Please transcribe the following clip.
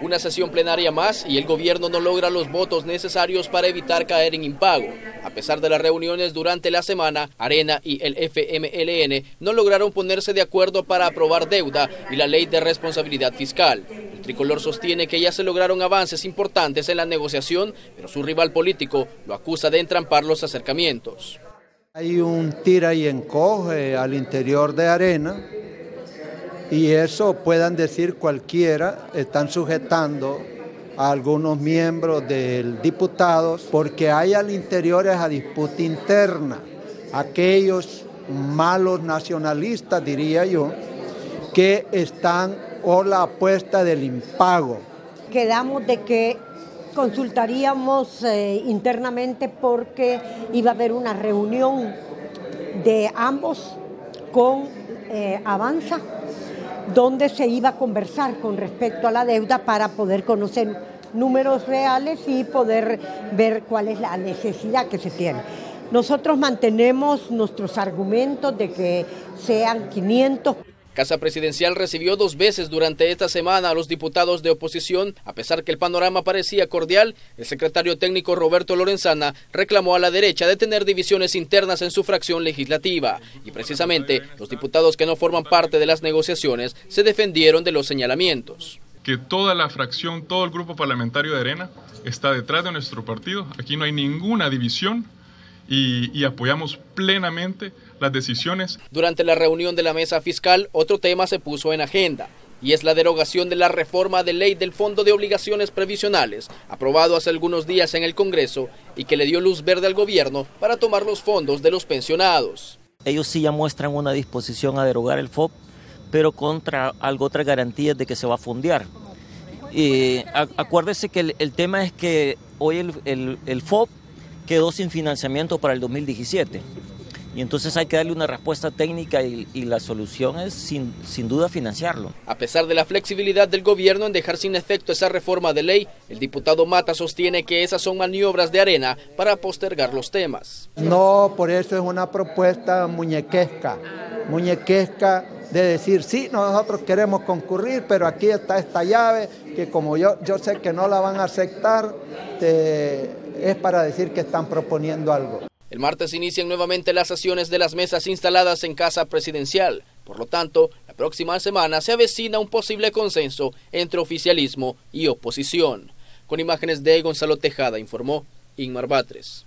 Una sesión plenaria más y el gobierno no logra los votos necesarios para evitar caer en impago. A pesar de las reuniones durante la semana, Arena y el FMLN no lograron ponerse de acuerdo para aprobar deuda y la ley de responsabilidad fiscal. El tricolor sostiene que ya se lograron avances importantes en la negociación, pero su rival político lo acusa de entrampar los acercamientos. Hay un tira y encoge al interior de Arena y eso puedan decir cualquiera, están sujetando a algunos miembros del diputados porque hay al interior esa disputa interna, aquellos malos nacionalistas, diría yo, que están o la apuesta del impago. Quedamos de que consultaríamos eh, internamente porque iba a haber una reunión de ambos con eh, Avanza, donde se iba a conversar con respecto a la deuda para poder conocer números reales y poder ver cuál es la necesidad que se tiene. Nosotros mantenemos nuestros argumentos de que sean 500 Casa Presidencial recibió dos veces durante esta semana a los diputados de oposición. A pesar que el panorama parecía cordial, el secretario técnico Roberto Lorenzana reclamó a la derecha de tener divisiones internas en su fracción legislativa. Y precisamente los diputados que no forman parte de las negociaciones se defendieron de los señalamientos. Que toda la fracción, todo el grupo parlamentario de Arena está detrás de nuestro partido. Aquí no hay ninguna división y, y apoyamos plenamente las decisiones. Durante la reunión de la mesa fiscal, otro tema se puso en agenda y es la derogación de la reforma de ley del Fondo de Obligaciones Previsionales, aprobado hace algunos días en el Congreso y que le dio luz verde al gobierno para tomar los fondos de los pensionados. Ellos sí ya muestran una disposición a derogar el FOP, pero contra algo otras garantías de que se va a fundear. Y acuérdese que el, el, tema es que hoy el, el, el FOP quedó sin financiamiento para el 2017. Y entonces hay que darle una respuesta técnica y, y la solución es sin, sin, duda financiarlo. A pesar de la flexibilidad del gobierno en dejar sin efecto esa reforma de ley, el diputado Mata sostiene que esas son maniobras de arena para postergar los temas. No, por eso es una propuesta muñequesca, muñequesca de decir, sí, nosotros queremos concurrir, pero aquí está esta llave que como yo, yo sé que no la van a aceptar, te, es para decir que están proponiendo algo. El martes inician nuevamente las sesiones de las mesas instaladas en Casa Presidencial. Por lo tanto, la próxima semana se avecina un posible consenso entre oficialismo y oposición. Con imágenes de Gonzalo Tejada, informó Inmar Batres.